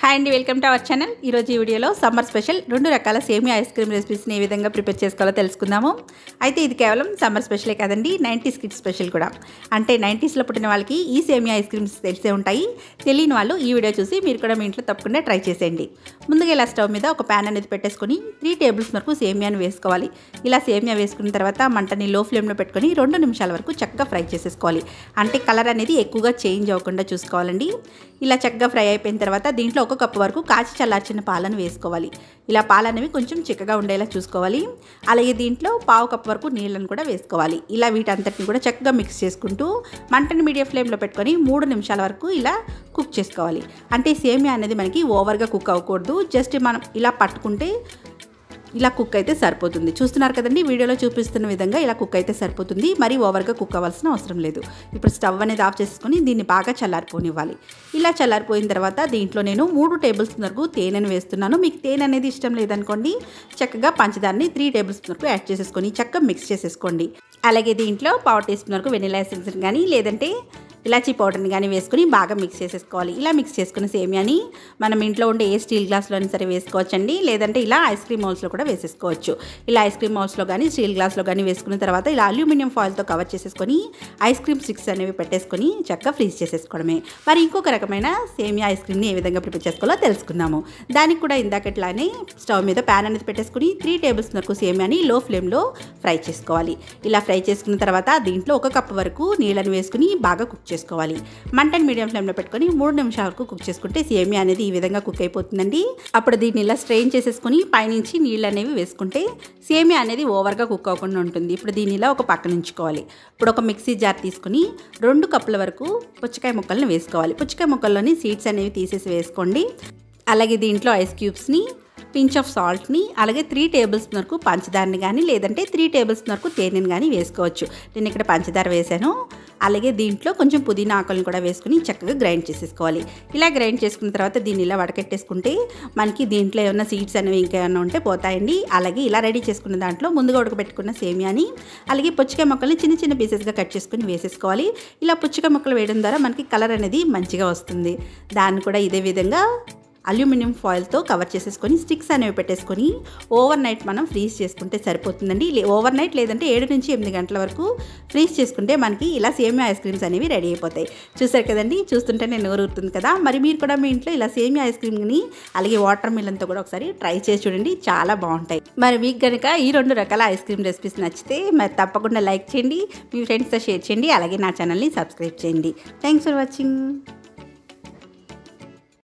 Hi అండి welcome to our channel ఈరోజు ఈ వీడియోలో సమ్మర్ స్పెషల్ రెండు రకాల సేమియా ఐస్ క్రీమ్ రెసిపీస్ని ఏ విధంగా ప్రిపేర్ చేసుకోవాలో తెలుసుకుందాము. అయితే ఇది కేవలం సమ్మర్ స్పెషలే కాదండి నైంటీస్ కిడ్స్ స్పెషల్ కూడా. అంటే నైంటీస్లో పుట్టిన వాళ్ళకి ఈ సేమియా ఐస్ క్రీమ్స్ తెలిసే ఉంటాయి. తెలియని వాళ్ళు ఈ వీడియో చూసి మీరు కూడా మీ ఇంట్లో తప్పకుండా ట్రై చేసేయండి. ముందుగా ఇలా స్టవ్ మీద ఒక ప్యాన్ అనేది పెట్టేసుకొని త్రీ టేబుల్స్ వరకు సేమియాను వేసుకోవాలి. ఇలా సేమియా వేసుకున్న తర్వాత మంటని లో ఫ్లేమ్లో పెట్టుకొని రెండు నిమిషాల వరకు చక్కగా ఫ్రై చేసేసుకోవాలి. అంటే కలర్ అనేది ఎక్కువగా చేంజ్ అవ్వకుండా చూసుకోవాలండి. ఇలా చక్కగా ఫ్రై అయిపోయిన తర్వాత దీంట్లో ఒక కప్పు వరకు కాచి చల్లార్చిన పాలను వేసుకోవాలి. ఇలా పాలనేవి కొంచెం చిక్కగా ఉండేలా చూసుకోవాలి. అలాగే దీంట్లో పావు కప్పు వరకు నీళ్ళను కూడా వేసుకోవాలి. ఇలా వీటంతటిని కూడా చక్కగా మిక్స్ చేసుకుంటూ మంటను మీడియం ఫ్లేమ్లో పెట్టుకొని మూడు నిమిషాల వరకు ఇలా కుక్ చేసుకోవాలి. అంటే సేమియా అనేది మనకి ఓవర్గా కుక్ అవ్వకూడదు. జస్ట్ మనం ఇలా పట్టుకుంటే ఇలా కుక్ అయితే సరిపోతుంది. చూస్తున్నారు కదండి వీడియోలో చూపిస్తున్న విధంగా ఇలా కుక్ అయితే సరిపోతుంది. మరి ఓవర్గా కుక్ అవ్వాల్సిన అవసరం లేదు. ఇప్పుడు స్టవ్ అనేది ఆఫ్ చేసుకొని దీన్ని బాగా చల్లారిపోనివ్వాలి. ఇలా చల్లారిపోయిన తర్వాత దీంట్లో నేను మూడు టేబుల్ స్పూన్ వరకు తేనెను వేస్తున్నాను. మీకు తేనె అనేది ఇష్టం లేదనుకోండి చక్కగా పంచదారని త్రీ టేబుల్ స్పూన్ వరకు యాడ్ చేసేసుకొని చక్కగా మిక్స్ చేసేసుకోండి. అలాగే దీంట్లో పావు టీ స్పూన్ వరకు వెనిలా ఎసెన్స్ కానీ లేదంటే ఇలాచీ పౌడర్ని కానీ వేసుకొని బాగా మిక్స్ చేసేసుకోవాలి. ఇలా మిక్స్ చేసుకున్న సేమియాని మనం ఇంట్లో ఉండే ఏ స్టీల్ గ్లాస్లో అయినా సరే వేసుకోవచ్చండి. లేదంటే ఇలా ఐస్ క్రీమ్ మౌల్స్లో కూడా వేసేసుకోవచ్చు. ఇలా ఐస్ క్రీమ్ మౌల్స్లో కానీ స్టీల్ గ్లాస్లో కానీ వేసుకున్న తర్వాత ఇలా అల్యూమినియం ఫాయిల్తో కవర్ చేసేసుకొని ఐస్ క్రీమ్ స్టిక్స్ అనేవి పెట్టేసుకొని చక్కగా ఫ్రీజ్ చేసేసుకోవడమే. మరి ఇంకొక రకమైన సేమియా ఐస్ క్రీమ్ని ఏ విధంగా ప్రిపేర్ చేసుకోవాలో తెలుసుకుందాము. దానికి కూడా ఇందాకట్లానే స్టవ్ మీద ప్యాన్ అనేది పెట్టేసుకుని త్రీ టేబుల్ స్పూన్ వరకు సేమియాని లో ఫ్లేమ్లో ఫ్రై చేసుకోవాలి. ఇలా ఫ్రై చేసుకున్న తర్వాత దీంట్లో ఒక కప్ వరకు నీళ్ళని వేసుకుని బాగా కుక్ చేసుకోవాలి. మంటని మీడియం ఫ్లేమ్లో పెట్టుకొని మూడు నిమిషాల వరకు కుక్ చేసుకుంటే సేమియా అనేది ఈ విధంగా కుక్ అయిపోతుందండి. అప్పుడు దీన్ని ఇలా స్ట్రెయిన్ చేసేసుకుని పైనుంచి నీళ్ళు అనేవి వేసుకుంటే సేమియా అనేది ఓవర్గా కుక్ అవ్వకుండా ఉంటుంది. ఇప్పుడు దీన్ని ఇలా ఒక పక్కన ఉంచుకోవాలి. ఇప్పుడు ఒక మిక్సీ జార్ తీసుకుని రెండు కప్పుల వరకు పుచ్చకాయ ముక్కలను వేసుకోవాలి. పుచ్చకాయ ముక్కల్లోని సీడ్స్ అనేవి తీసేసి వేసుకోండి. అలాగే దీంట్లో ఐస్ క్యూబ్స్ని పించ్ ఆఫ్ సాల్ట్ని అలాగే త్రీ టేబుల్ స్పూన్ వరకు పంచదారని కానీ లేదంటే త్రీ టేబుల్ స్పూన్ వరకు తేనెని కానీ వేసుకోవచ్చు. నేను ఇక్కడ పంచదార వేసాను. అలాగే దీంట్లో కొంచెం పుదీనా ఆకులను కూడా వేసుకుని చక్కగా గ్రైండ్ చేసేసుకోవాలి. ఇలా గ్రైండ్ చేసుకున్న తర్వాత దీన్ని ఇలా వడకట్టేసుకుంటే మనకి దీంట్లో ఏమైనా సీడ్స్ అనేవి ఇంకా ఏమైనా ఉంటే పోతాయండి. అలాగే ఇలా రెడీ చేసుకున్న దాంట్లో ముందుగా ఉడకబెట్టుకున్న సేమియాని అలాగే పుచ్చకాయ మొక్కల్ని చిన్న చిన్న పీసెస్గా కట్ చేసుకుని వేసేసుకోవాలి. ఇలా పుచ్చకాయ మొక్కలు వేయడం ద్వారా మనకి కలర్ అనేది మంచిగా వస్తుంది. దాన్ని కూడా ఇదే విధంగా అల్యూమినియం ఫాయిల్తో కవర్ చేసేసుకొని స్టిక్స్ అనేవి పెట్టేసుకొని ఓవర్ నైట్ మనం ఫ్రీజ్ చేసుకుంటే సరిపోతుందండి. ఓవర్ నైట్ లేదంటే ఏడు నుంచి ఎనిమిది గంటల వరకు ఫ్రీజ్ చేసుకుంటే మనకి ఇలా సేమియా ఐస్ క్రీమ్స్ అనేవి రెడీ అయిపోతాయి. చూసారు కదండి? చూస్తుంటే నేను నోరు కదా? మరి మీరు కూడా మీ ఇంట్లో ఇలా సేమియా ఐస్ క్రీమ్ని అలాగే వాటర్ మిల్లన్తో కూడా ఒకసారి ట్రై చేసి చూడండి. చాలా బాగుంటాయి. మరి మీకు కనుక ఈ రెండు రకాల ఐస్ క్రీమ్ రెసిపీస్ నచ్చితే మరి తప్పకుండా లైక్ చేయండి. మీ ఫ్రెండ్స్తో షేర్ చేయండి. అలాగే నా ఛానల్ని సబ్స్క్రైబ్ చేయండి. Thanks for watching.